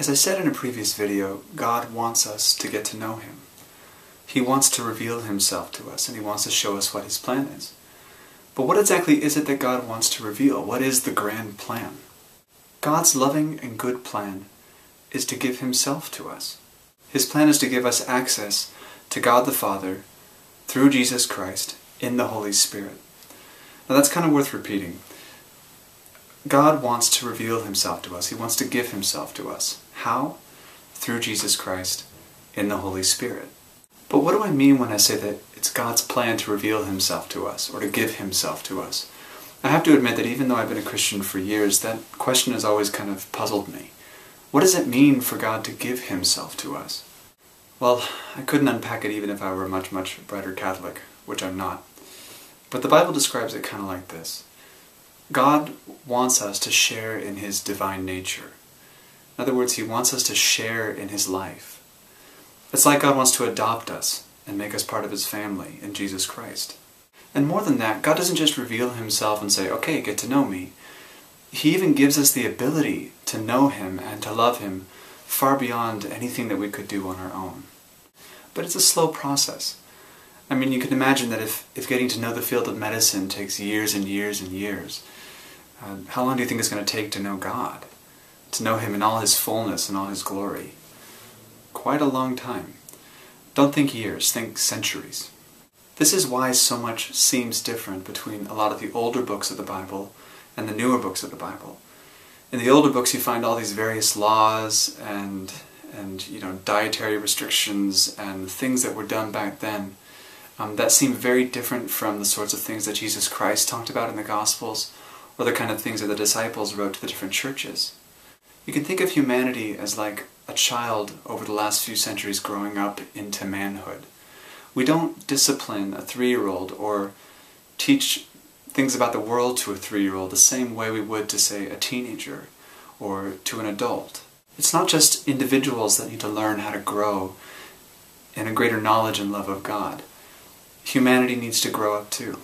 As I said in a previous video, God wants us to get to know Him. He wants to reveal Himself to us, and He wants to show us what His plan is. But what exactly is it that God wants to reveal? What is the grand plan? God's loving and good plan is to give Himself to us. His plan is to give us access to God the Father through Jesus Christ in the Holy Spirit. Now that's kind of worth repeating. God wants to reveal himself to us. He wants to give himself to us. How? Through Jesus Christ in the Holy Spirit. But what do I mean when I say that it's God's plan to reveal himself to us or to give himself to us? I have to admit that even though I've been a Christian for years, that question has always kind of puzzled me. What does it mean for God to give himself to us? Well, I couldn't unpack it even if I were a much, much brighter Catholic, which I'm not. But the Bible describes it kind of like this. God wants us to share in his divine nature. In other words, he wants us to share in his life. It's like God wants to adopt us and make us part of his family in Jesus Christ. And more than that, God doesn't just reveal himself and say, okay, get to know me. He even gives us the ability to know him and to love him far beyond anything that we could do on our own. But it's a slow process. I mean, you can imagine that if, if getting to know the field of medicine takes years and years and years, uh, how long do you think it's going to take to know God? To know Him in all His fullness and all His glory? Quite a long time. Don't think years, think centuries. This is why so much seems different between a lot of the older books of the Bible and the newer books of the Bible. In the older books you find all these various laws and, and you know, dietary restrictions and things that were done back then um, that seem very different from the sorts of things that Jesus Christ talked about in the Gospels or the kind of things that the disciples wrote to the different churches. You can think of humanity as like a child over the last few centuries growing up into manhood. We don't discipline a three-year-old or teach things about the world to a three-year-old the same way we would to, say, a teenager or to an adult. It's not just individuals that need to learn how to grow in a greater knowledge and love of God. Humanity needs to grow up too.